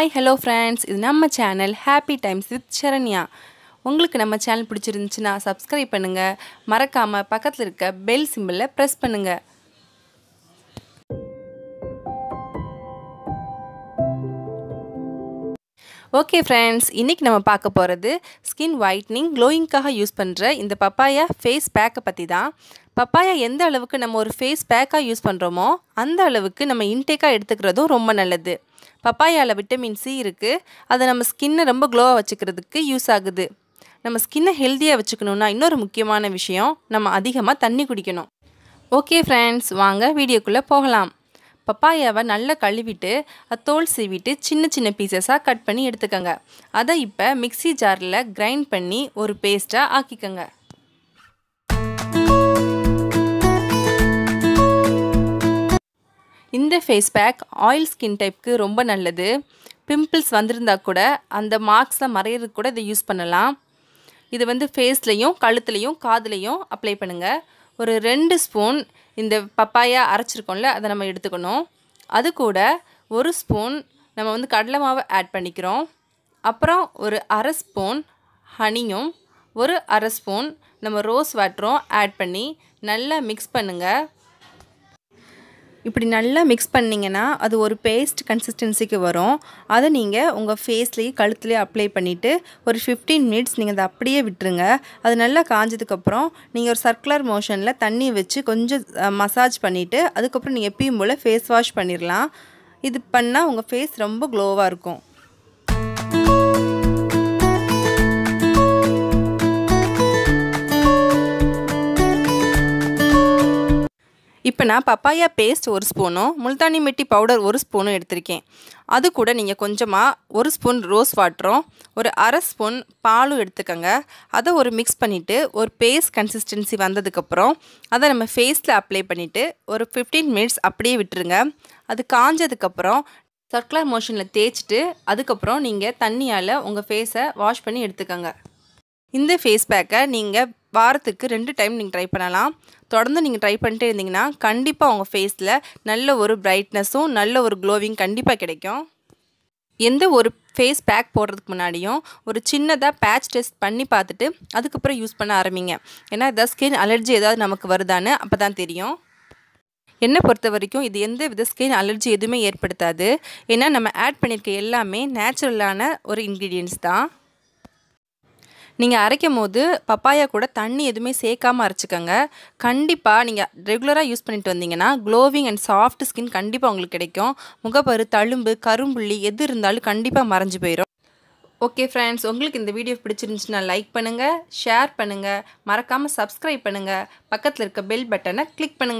Hi hello friends இது நம்ம channel happy times with Saranya உங்களுக்கு நம்ம சேனல் பிடிச்சிருந்துச்சுன்னா சப்ஸ்கிரைப் பண்ணுங்கள் மறக்காமல் பக்கத்தில் இருக்க பெல் சிம்பிளில் ப்ரெஸ் பண்ணுங்கள் ஓகே ஃப்ரெண்ட்ஸ் இன்றைக்கி நம்ம பார்க்க போகிறது ஸ்கின் ஒயிட்னிங் க்ளோயிங்க்காக யூஸ் பண்ணுற இந்த பப்பாயா ஃபேஸ் பேக்கை பற்றி தான். பப்பாயா எந்த அளவுக்கு நம்ம ஒரு ஃபேஸ் பேக்காக யூஸ் பண்ணுறோமோ அந்த அளவுக்கு நம்ம இன்டேக்காக எடுத்துக்கிறதும் ரொம்ப நல்லது. பப்பாயாவில் விட்டமின் சி இருக்குது அதை நம்ம ஸ்கின்னை ரொம்ப க்ளோவாக வச்சுக்கிறதுக்கு யூஸ் ஆகுது. நம்ம ஸ்கின்னை ஹெல்த்தியாக வச்சுக்கணுன்னா இன்னொரு முக்கியமான விஷயம் நம்ம அதிகமாக தண்ணி குடிக்கணும். ஓகே ஃப்ரெண்ட்ஸ் வாங்க வீடியோக்குள்ளே போகலாம். பப்பாயாவை நல்லா கழுவிட்டு தோல் சீவிட்டு சின்ன சின்ன பீசஸாக கட் பண்ணி எடுத்துக்கோங்க. அதை இப்போ மிக்சி ஜாரில் கிரைண்ட் பண்ணி ஒரு பேஸ்ட்டாக ஆக்கிக்கோங்க. இந்த ஃபேஸ் பேக் ஆயில் ஸ்கின் டைப்க்கு ரொம்ப நல்லது. பிம்பிள்ஸ் வந்திருந்தா கூட அந்த மார்க்ஸ்லாம் மறையிறதுக்கு கூட இதை யூஸ் பண்ணலாம். இது வந்து ஃபேஸ்லேயும் கழுத்துலேயும் காதுலேயும் அப்ளை பண்ணுங்கள் ஒரு ரெண்டு ஸ்பூன் இந்த பப்பாயா அரைச்சிருக்கோம்ல அதை நம்ம எடுத்துக்கணும். அது கூட ஒரு ஸ்பூன் நம்ம வந்து கடலை மாவை ஆட் பண்ணிக்கிறோம். அப்புறம் ஒரு அரை ஸ்பூன் ஹனியும் ஒரு அரை ஸ்பூன் நம்ம ரோஸ் வாட்டரும் ஆட் பண்ணி நல்லா மிக்ஸ் பண்ணுங்கள் இப்படி நல்லா மிக்ஸ் பண்ணிங்கன்னா அது ஒரு பேஸ்ட் கன்சிஸ்டன்சிக்கு வரும். அதை நீங்கள் உங்கள் ஃபேஸ்லேயே கழுத்துலேயே அப்ளை பண்ணிவிட்டு ஒரு ஃபிஃப்டீன் மினிட்ஸ் நீங்கள் அதை அப்படியே விட்டுருங்க. அது நல்லா காஞ்சதுக்கப்புறம் நீங்கள் ஒரு சர்க்குலர் மோஷனில் தண்ணி வச்சு கொஞ்சம் மசாஜ் பண்ணிவிட்டு அதுக்கப்புறம் நீங்கள் எப்பயும் போல் ஃபேஸ் வாஷ் பண்ணிடலாம் இது பண்ணால் உங்கள் ஃபேஸ் ரொம்ப க்ளோவாக இருக்கும். இப்போ நான் பப்பாயா பேஸ்ட் ஒரு ஸ்பூனும் முல்தானி மெட்டி பவுடர் ஒரு ஸ்பூனும் எடுத்திருக்கேன். அது கூட நீங்கள் கொஞ்சமாக ஒரு ஸ்பூன் ரோஸ் வாட்டரும் ஒரு அரை ஸ்பூன் பாலும் எடுத்துக்கோங்க. அதை ஒரு மிக்ஸ் பண்ணிவிட்டு ஒரு பேஸ்ட் கன்சிஸ்டன்சி வந்ததுக்கப்புறம் அதை நம்ம ஃபேஸில் அப்ளை பண்ணிவிட்டு ஒரு ஃபிஃப்டீன் மினிட்ஸ் அப்படியே விட்டுருங்க. அது காஞ்சதுக்கப்புறம் சர்க்குலர் மோஷனில் தேய்ச்சிட்டு அதுக்கப்புறம் நீங்கள் தண்ணியால் உங்கள் ஃபேஸை வாஷ் பண்ணி எடுத்துக்கோங்க. இந்த ஃபேஸ் பேக்கை நீங்கள் வாரத்துக்கு ரெண்டு டைம் நீங்கள் ட்ரை பண்ணலாம். தொடர்ந்து நீங்கள் ட்ரை பண்ணிட்டே இருந்தீங்கன்னா கண்டிப்பாக உங்கள் ஃபேஸில் நல்ல ஒரு பிரைட்னஸும் நல்ல ஒரு க்ளோவிங் கண்டிப்பாக கிடைக்கும். எந்த ஒரு ஃபேஸ் பேக் போடுறதுக்கு முன்னாடியும் ஒரு சின்னதாக பேட்ச் டெஸ்ட் பண்ணி பார்த்துட்டு அதுக்கப்புறம் யூஸ் பண்ண ஆரம்பிங்க. ஏன்னா இதாவது ஸ்கின் அலர்ஜி ஏதாவது நமக்கு வருதான்னு அப்போ தான் தெரியும். என்னை பொறுத்த வரைக்கும் இது எந்த வித ஸ்கின் அலர்ஜி எதுவுமே ஏற்படுத்தாது. ஏன்னா நம்ம ஆட் பண்ணியிருக்க எல்லாமே நேச்சுரலான ஒரு இன்க்ரீடியன்ஸ் தான். நீங்கள் அரைக்கும் போது பப்பாயா கூட தண்ணி எதுவுமே சேர்க்காமல் அரைச்சிக்கோங்க. கண்டிப்பாக நீங்கள் ரெகுலராக யூஸ் பண்ணிட்டு வந்தீங்கன்னா க்ளோவிங் அண்ட் சாஃப்ட் ஸ்கின் கண்டிப்பாக உங்களுக்கு கிடைக்கும். முகப்பரு தழும்பு கரும்புள்ளி எது இருந்தாலும் கண்டிப்பாக மறைஞ்சு போயிடும் ஓகே ஃப்ரெண்ட்ஸ் உங்களுக்கு இந்த வீடியோ பிடிச்சிருந்துச்சுன்னா லைக் பண்ணுங்கள் ஷேர் பண்ணுங்கள் மறக்காமல் சப்ஸ்கிரைப் பண்ணுங்கள் பக்கத்தில் இருக்க பெல் பட்டனை கிளிக் பண்ணுங்கள்